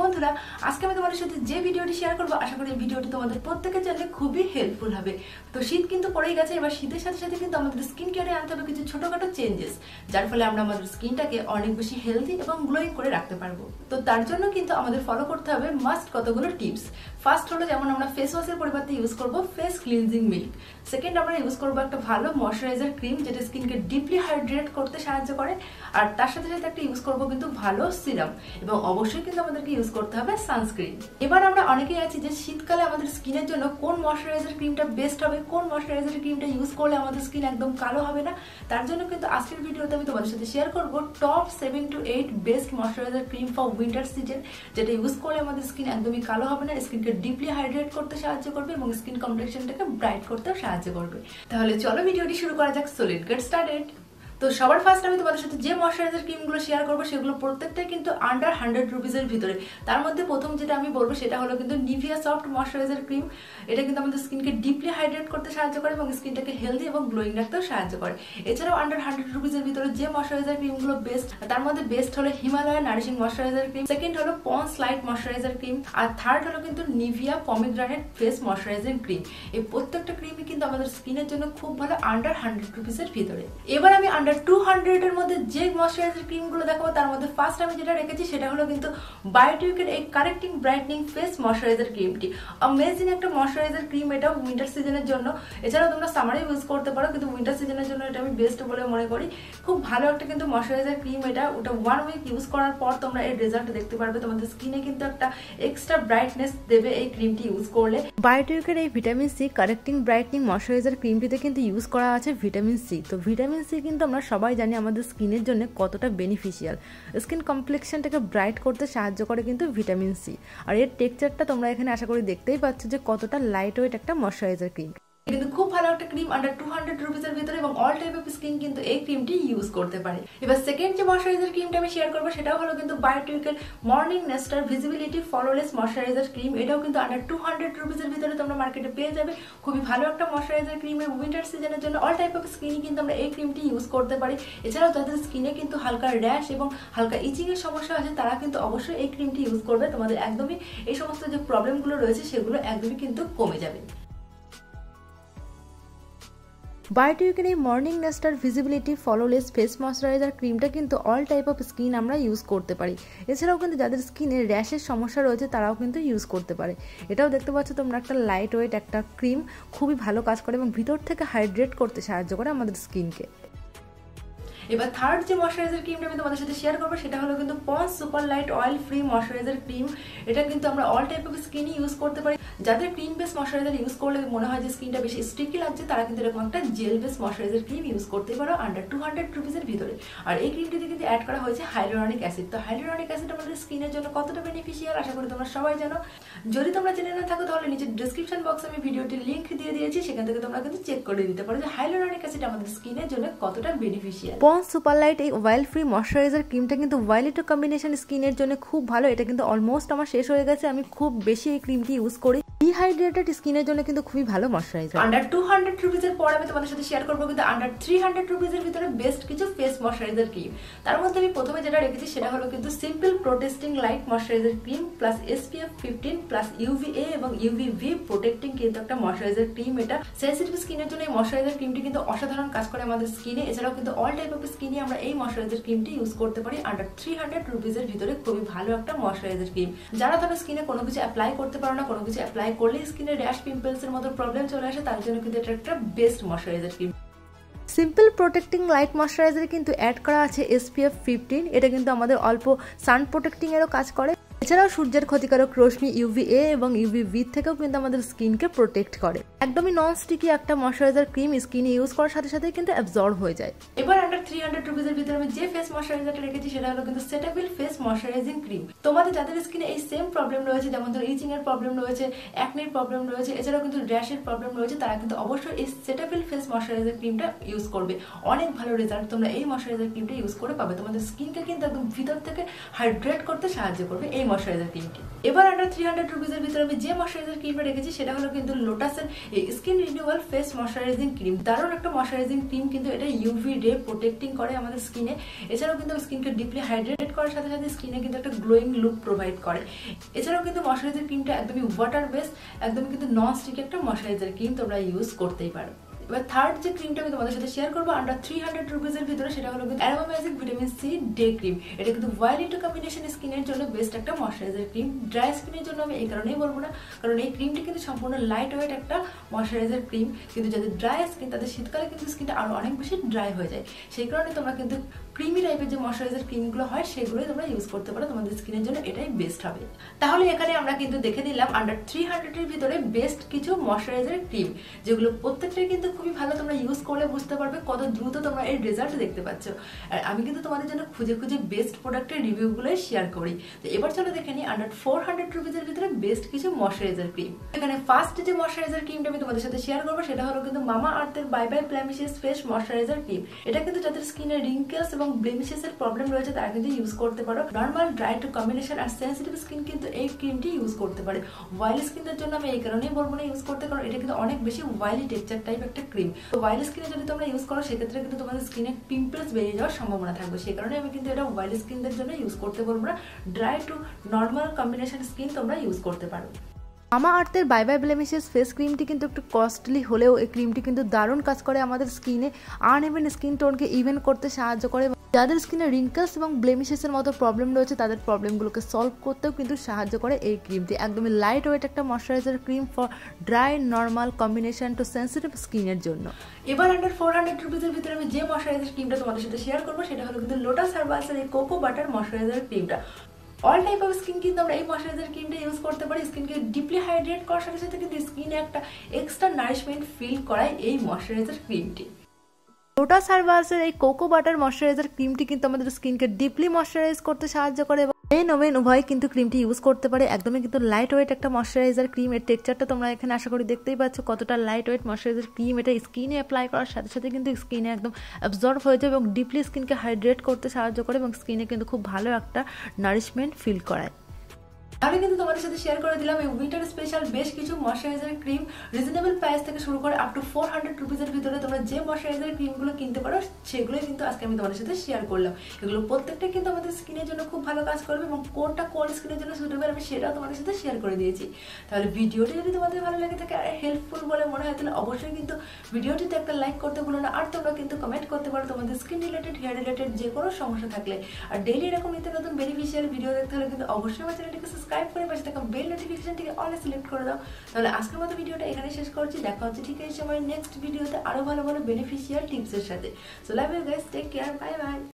বন্ধুরা, আজকে আমি তোমাদের সাথে যে ভিডিওটি শেয়ার করব, আশা করি এই ভিডিওটি তোমাদের প্রত্যেকের জন্য খুবই হেল্পফুল হবে। তো শীত কিন্তু পড়েই গেছে, এবার শীতের সাথে সাথে কিন্তু আমাদের স্কিন কেয়ারে আনতে হবে কিছু ছোটোখাটো চেঞ্জেস যার ফলে আমরা আমাদের স্কিনটাকে অনেক বেশি হেলদি এবং গ্লোয়িং করে রাখতে পারব। তো তার জন্য কিন্তু আমাদের ফলো করতে হবে মাস্ট কতগুলো টিপস ফার্স্ট হলো যেমন আমরা ফেস ওয়াশের পরিবর্তে ইউজ করব ফেস ক্লিনজিং মিল্ক সেকেন্ড আমরা ইউজ করব একটা ভালো ময়শ্চারাইজার ক্রিম যেটা স্কিনকে ডিপলি হাইড্রেট করতে সাহায্য করে। আর তার সাথে সাথে একটা ইউজ করব কিন্তু ভালো সিরাম এবং অবশ্যই কিন্তু আমাদেরকে ইউজ করতে হবে সানস্ক্রিন এবার আমরা অনেকেই আছি যে শীতকালে আমাদের স্কিনের জন্য কোন ময়শ্চারাইজার ক্রিমটা বেস্ট হবে, কোন ময়শ্চারাইজার ক্রিমটা ইউজ করলে আমাদের স্কিন একদম কালো হবে না, তার জন্য কিন্তু আজকের ভিডিওতে আমি তোমাদের সাথে শেয়ার করব top seven to eight best moisturiser cream for winter season যেটা ইউজ করলে আমাদের স্কিন একদমই কালো হবে না স্কিনকে ডিপলি হাইড্রেট করতে সাহায্য করবে এবং স্কিন কমপ্লেকশনটাকে ব্রাইট করতেও সাহায্য করবে। তাহলে চলো ভিডিওটি শুরু করা যাক সলিড গেট স্টার্টেড তো সবার ফার্স্ট আমি তোমাদের সাথে যে ময়শ্চারাইজার ক্রিমগুলো শেয়ার করব, সেগুলো প্রত্যেকটাই কিন্তু আন্ডার হান্ড্রেড রুপিসের ভিতরে। তার মধ্যে প্রথম যেটা আমি বলব, সেটা হলো কিন্তু নিভিয়া সফট ময়শ্চারাইজার ক্রিম এটা কিন্তু আমাদের স্কিনকে ডিপলি হাইড্রেট করতে সাহায্য করে এবং স্কিনটাকে হেলদি এবং গ্লোয়িং রাখতেও সাহায্য করে। এছাড়াও আন্ডার হান্ড্রেড রুপিসের ভিতরে যে ময়শ্চারাইজার ক্রিমগুলো বেস্ট তার মধ্যে বেস্ট হলো Himalaya nourishing moisturiser cream second হলো পন্স লাইট ময়শ্চারাইজার ক্রিম আর থার্ড হলো কিন্তু Nivea pomegranate face moisturising cream এই প্রত্যেকটা ক্রিমই কিন্তু আমাদের স্কিনের জন্য খুব ভালো আন্ডার হান্ড্রেড রুপিসের ভিতরে। এবার আমি আন্ডার টু হান্ড্রেডের মধ্যে যে ময়শ্চারাইজার ক্রিমগুলো দেখাবো, তার মধ্যে ফার্স্ট আমি যেটা রেখেছি, সেটা হলো কিন্তু বায়োটিকের এই কারেক্টিং ব্রাইটনিং ফেস ময়শ্চারাইজার ক্রিমটি অ্যামেজিং একটা ময়শ্চারাইজার ক্রিম এটা উইন্টার সিজনের জন্য। এছাড়াও তোমরা সামারে ইউজ করতে পারো, কিন্তু উইন্টার সিজনের জন্য এটা আমি বেস্ট বলে মনে করি। খুব ভালো একটা কিন্তু ময়শ্চারাইজার ক্রিম এটা। ওটা ওয়ান উইক ইউজ করার পর তোমরা এর রেজাল্ট দেখতে পারবে। তোমাদের স্কিনে কিন্তু একটা এক্সট্রা ব্রাইটনেস দেবে এই ক্রিমটি ইউজ করলে। বায়োটিকের এই vitamin C correcting brightening moisturiser ক্রিমটিতে কিন্তু ইউজ করা আছে ভিটামিন সি তো ভিটামিন সি কিন্তু আমরা সবাই জানি আমাদের স্কিনের জন্য কতটা বেনিফিশিয়াল স্কিন কমপ্লেকশনটাকে ব্রাইট করতে সাহায্য করে কিন্তু ভিটামিন সি আর এর টেক্সচারটা তোমরা এখানে আশা করি দেখতেই পাচ্ছ যে কতটা লাইট ওয়েট একটা ময়শ্চারাইজার ক্রিম কিন্তু খুব ভালো একটা ক্রিম আন্ডার টু হান্ড্রেড রুপিসের ভিতরে এবং অল টাইপ অফ স্কিন কিন্তু এই ক্রিমটি ইউজ করতে পারে। এবার সেকেন্ড যে ময়শ্চারাইজার ক্রিমটা আমি শেয়ার করব, সেটাও হলো কিন্তু বায়োটিকের morning nectar visibility flawless moisturiser cream এটাও কিন্তু আন্ডার টু হান্ড্রেড রুপিসের ভিতরে তোমরা মার্কেটে পেয়ে যাবে। খুবই ভালো একটা ময়শ্চারাইজার ক্রিম এবং উইন্টার সিজনের জন্য অল টাইপ অফ স্কিনই কিন্তু আমরা এই ক্রিমটি ইউজ করতে পারি। এছাড়াও যাদের স্কিনে কিন্তু হালকা র্যাশ এবং হালকা ইচিং এর সমস্যা আছে, তারা কিন্তু অবশ্যই এই ক্রিমটি ইউজ করবে। তোমাদের একদমই এই সমস্ত যে প্রবলেমগুলো রয়েছে, সেগুলো একদমই কিন্তু কমে যাবে। বায়োটিকের এই morning nectar visibility flawless face moisturiser ক্রিমটা কিন্তু অল টাইপ অফ স্কিন আমরা ইউজ করতে পারি। এছাড়াও কিন্তু যাদের স্কিনে র্যাশের সমস্যা রয়েছে, তারাও কিন্তু ইউজ করতে পারে। এটাও দেখতে পাচ্ছ তোমরা একটা লাইট ওয়েট একটা ক্রিম খুবই ভালো কাজ করে এবং ভিতর থেকে হাইড্রেট করতে সাহায্য করে আমাদের স্কিনকে এবার থার্ড যে ময়শ্চারাইজার ক্রিমটা আমি তোমাদের সাথে শেয়ার করব, সেটা হলো কিন্তু Pond's super light oil free moisturiser cream এটা কিন্তু আমরা অল টাইপ অফ স্কিনই ইউজ করতে পারি। যাদের ক্রিম বেস ময়শ্চারাইজার ইউজ করলে মনে হয় যে স্কিনটা বেশি স্টিকি লাগছে, তারা কিন্তু এরকম একটা gel base moisturiser cream use করতে পারো আন্ডার টু হান্ড্রেড রুপিসের ভিতরে। আর এই ক্রিমটিতে কিন্তু অ্যাড করা হয়েছে হাইড্রোনিক অ্যাসিড তো হাইড্রোনিক অ্যাসিড আমাদের স্কিনের জন্য কতটা বেনিফিশিয়াল আশা করি তোমরা সবাই জানো। যদি তোমরা জেনে না থাকো, তাহলে নিচে ডিসক্রিপশন বক্সে আমি ভিডিওটির লিঙ্ক দিয়ে দিয়েছি। সেখান থেকে তোমরা কিন্তু চেক করে দিতে পারো যে হাইড্রোনিক অ্যাসিড আমাদের স্কিনের জন্য কতটা বেনিফিশিয়াল সুপার লাইট এই অয়েল ফ্রি ময়শ্চারাইজার ক্রিমটা কিন্তু ওয়াইলেটো কম্বিনেশন স্কিনের জন্য খুব ভালো। এটা কিন্তু অলমোস্ট আমার শেষ হয়ে গেছে। আমি খুব বেশি এই ক্রিমটি ইউজ করি। ডিহাইড্রেটেড স্কিনের জন্য কিন্তু খুবই ভালো ময়শ্চারাইজার আন্ডার টু হান্ড্রেড রুপিসের পর আমি তোমাদের সাথে শেয়ার করব, কিন্তু আন্ডার থ্রি হান্ড্রেড রুপিসের ভিতরে বেস্ট কিছু ফেস ময়শ্চারাইজার ক্রিম তার মধ্যে আমি প্রথমে যেটা রেখেছি, সেটা হলো কিন্তু Simple protecting light moisturiser cream plus SPF fifteen plus UVA এবং ইউভিভি প্রোটেক্টিং কিন্তু একটা ময়শ্চারাইজার ক্রিম এটা। সেন্সিটিভ স্কিনের জন্য এই ময়শ্চারাইজার ক্রিমটি কিন্তু অসাধারণ কাজ করে আমাদের স্কিনে এছাড়াও কিন্তু অল টাইপ অফ স্কিনে আমরা এই ময়শ্চারাইজার ক্রিমটি ইউজ করতে পারি। আন্ডার থ্রি হান্ড্রেড রুপিসের ভিতরে খুবই ভালো একটা ময়শ্চারাইজার ক্রিম যারা ধরো স্কিনে কোনো কিছু অ্যাপ্লাই করতে পারো না, কোনো কিছু অ্যাপ্লাই করলে স্কিনে র্যাশ পিম্পলস এর মতো প্রবলেম চলে আসে তার জন্য কিন্তু এটা একটা best moisturiser cream Simple protecting light moisturiser কিন্তু অ্যাড করা আছে এসপিএফ ফিফটিন এটা কিন্তু আমাদের অল্প সান প্রোটেক্টিং এরও কাজ করে। এছাড়াও সূর্যের ক্ষতিকারক রশ্মি ইউভি এ এবং ইউভি বি থেকেও কিন্তু আমাদের স্কিনকে প্রোটেক্ট করে। একদমই নন স্টিকি একটা ময়শ্চারাইজার ক্রিম স্কিনে ইউজ করার সাথে সাথে কিন্তু অ্যাবজর্ব হয়ে যায়। এবার হান্ড্রেড রুপিসের ভিতরে আমি যে ফেস ময়শ্চারাইজারটা রেখেছি, সেটা হলো কিন্তু সেটাবিল ফেস ময়শ্চারাইজিং ক্রিম তোমাদের যাদের স্কিনে এই সেম প্রবলেম রয়েছে, যেমন ধরো ইচিং এর প্রবলেম রয়েছে অ্যাকনির প্রবলেম রয়েছে, এছাড়াও কিন্তু র্যাশের প্রবলেম রয়েছে, তারা কিন্তু অবশ্যই এই সেটাবিল ফেস ময়শ্চারাইজার ক্রিমটা ইউজ করবে। অনেক ভালো রেজাল্ট তোমরা এই ময়শ্চারাইজার ক্রিমটা ইউজ করে পাবে। তোমাদের স্কিনকে কিন্তু একদম ভিতর থেকে হাইড্রেট করতে সাহায্য করবে এই ময়শ্চারাইজার ক্রিমটি এবার আন্ডার থ্রি হান্ড্রেড রুপিজের ভিতরে আমি যে ময়শ্চারাইজার ক্রিমটা রেখেছি, সেটা হলো কিন্তু লোটাসের skin renewal face moisturising cream দারুণ একটা ময়শ্চারাইজিং ক্রিম কিন্তু এটা ইউভি রে প্রোটেক্টিং করে আমাদের স্কিনে এছাড়াও কিন্তু স্কিনকে ডিপলি হাইড্রেটেড করার সাথে সাথে স্কিনে কিন্তু একটা গ্লোয়িং লুক প্রোভাইড করে। এছাড়াও কিন্তু ময়শ্চারাইজার ক্রিমটা একদমই ওয়াটার বেস একদমই কিন্তু নন স্টিক একটা ময়শ্চারাইজার ক্রিম তোমরা ইউজ করতেই পারো। এবার থার্ড যে ক্রিমটা আমি তোমাদের সাথে শেয়ার করব আন্ডার থ্রি হান্ড্রেড রুপিজের ভিতরে সেটা হলো কিন্তু Aroma Magic vitamin C day cream এটা কিন্তু ভায়োলিটো কম্বিনেশন স্কিনের জন্য বেস্ট একটা ময়শ্চারাইজার ক্রিম ড্রাই স্কিনের জন্য আমি এই কারণেই বলব না, কারণ এই ক্রিমটি কিন্তু সম্পূর্ণ লাইট ওয়েট একটা ময়শ্চারাইজার ক্রিম কিন্তু যাদের ড্রাই স্কিন তাদের শীতকালে কিন্তু স্কিনটা আরও অনেক বেশি ড্রাই হয়ে যায়। সেই কারণে তোমরা কিন্তু ক্রিমি টাইপের যে ময়শ্চারাইজার ক্রিমগুলো হয়, সেগুলোই তোমরা ইউজ করতে পারো, তোমাদের স্কিনের জন্য এটাই বেস্ট হবে। তাহলে এখানে আমরা কিন্তু দেখে দিলাম আন্ডার থ্রি হান্ড্রেডের ভিতরে বেস্ট কিছু ময়শ্চারাইজার ক্রিম যেগুলো প্রত্যেকটাই কিন্তু খুবই ভালো তোমরা ইউজ করলে বুঝতে পারবে কত দ্রুত তোমরা এর রেজাল্ট দেখতে পাচ্ছ। আর আমি কিন্তু তোমাদের জন্য খুঁজে খুঁজে বেস্ট প্রোডাক্টের রিভিউগুলোই শেয়ার করি। তো এবার চলো দেখে নিই আন্ডার ফোর হান্ড্রেড রুপিজের ভিতরে বেস্ট কিছু ময়শ্চারাইজার ক্রিম এখানে ফার্স্ট যে ময়শ্চারাইজার ক্রিমটা আমি তোমাদের সাথে শেয়ার করব, সেটা হলো কিন্তু মামা আর্থের bye bye blemishes face moisturiser cream এটা কিন্তু যাদের স্কিনের রিঙ্কেলস এবং ব্লেমিশেস এর প্রবলেম রয়েছে, তারা কিন্তু ইউজ করতে পারো। নর্মাল ড্রাই টু কম্বিনেশন আর সেন্সিটিভ স্কিন কিন্তু এই ক্রিমটি ইউজ করতে পারে। ওয়াইল স্কিনের জন্য আমি এই কারণেই বলব না ইউজ করতে, কারণ এটা কিন্তু অনেক বেশি ওয়াইলি টেক্সচার টাইপ একটা ক্রিম তো ওয়াইল্ড স্কিনে যদি তোমরা ইউজ করো, সেক্ষেত্রে কিন্তু তোমাদের স্কিনে পিম্পলস বেরিয়ে যাওয়ার সম্ভাবনা থাকবে। সেই কারণে আমি কিন্তু এটা ওয়াইল্ড স্কিনদের জন্য ইউজ করতে বলব না। Dry to normal combination skin তোমরা ইউজ করতে পারো। মামা আর্থের বাই বাই ব্লেমিশেস ফেস ক্রিমটি কিন্তু একটু কস্টলি হলেও এই ক্রিমটি কিন্তু দারুণ কাজ করে আমাদের স্কিনে আন ইভেন স্কিন টোনকে ইভেন করতে সাহায্য করে যাদের স্কিনে রিঙ্কেলস এবং ব্লেমিশেসের মতো প্রবলেম রয়েছে, তাদের প্রবলেমগুলোকে সলভ করতেও কিন্তু সাহায্য করে এই ক্রিমটি একদমই লাইট ওয়েট একটা moisturiser cream for dry normal combination to sensitive স্কিনের জন্য। এবার আন্ডার ফোর হান্ড্রেড রুপিজের ভিতরে আমি যে ময়শ্চারাইজার ক্রিমটা তোমাদের সাথে শেয়ার করব, সেটা হলো কিন্তু লোটাস হার্বালসের এই কোকো বাটার ময়শ্চারাইজার ক্রিমটা অল টাইপ অফ স্কিন কিন্তু আমরা এই ময়শ্চারাইজার ক্রিমটা ইউজ করতে পারি। স্কিনকে ডিপলি হাইড্রেট করার সাথে সাথে কিন্তু স্কিনে একটা এক্সট্রা নারিশমেন্ট ফিল করায় এই ময়শ্চারাইজার ক্রিমটি লোটাস হার্বালসের এই কোকো বাটার ময়শ্চারাইজার ক্রিমটি কিন্তু আমাদের স্কিনকে ডিপলি ময়শ্চারাইজ করতে সাহায্য করে এবং মেন ওমেন উভয় কিন্তু ক্রিমটি ইউজ করতে পারে। একদমই কিন্তু লাইট ওয়েট একটা ময়শ্চারাইজার ক্রিম এর টেক্সচারটা তোমরা এখানে আশা করি দেখতেই পাচ্ছ। কতটা লাইট ওয়েট ময়শ্চারাইজার ক্রিম এটা স্কিনে অ্যাপ্লাই করার সাথে সাথে কিন্তু স্কিনে একদম অ্যাবজর্ব হয়ে যায় এবং ডিপলি স্কিনকে হাইড্রেট করতে সাহায্য করে এবং স্কিনে কিন্তু খুব ভালো একটা নারিশমেন্ট ফিল করায়। আমি কিন্তু তোমাদের সাথে শেয়ার করে দিলাম, এই উইন্টার স্পেশাল বেশ কিছু ময়শ্চারাইজার ক্রিম রিজনেবল প্রাইস থেকে শুরু করে আপ টু ফোর হান্ড্রেড রুপিজের ভিতরে তোমরা যে ময়শ্চারাইজার ক্রিমগুলো কিনতে পারো, সেগুলোই কিন্তু আজকে আমি তোমাদের সাথে শেয়ার করলাম। এগুলো প্রত্যেকটা কিন্তু আমাদের স্কিনের জন্য খুব ভালো কাজ করবে এবং কোনটা কোন স্কিনের জন্য সুটেবল আমি সেটাও তোমাদের সাথে শেয়ার করে দিয়েছি। তাহলে ভিডিওটি যদি তোমাদের ভালো লাগে থাকে আর হেল্পফুল বলে মনে হয়, তাহলে অবশ্যই কিন্তু ভিডিওটিতে একটা লাইক করতে ভুলো না। আর তোমরা কিন্তু কমেন্ট করতে পারো তোমাদের স্কিন রিলেটেড হেয়ার রিলেটেড যে কোনো সমস্যা থাকলে। আর ডেইলি এরকম নিত্য নতুন বেনিফিশিয়াল ভিডিও দেখতে হলে কিন্তু অবশ্যই আমার চ্যানেলটিকে সাবস্ক্রাইব করে পাশে থাকা বেল নোটিফিকেশন থেকে অলে সিলেক্ট করে দাও। তাহলে আজকের মতো ভিডিওটা এখানে শেষ করছি। দেখা হচ্ছে ঠিক আছে সময় নেক্সট ভিডিওতে আরও ভালো ভালো বেনিফিশিয়াল টিপসের সাথে। So love you guys take care bye bye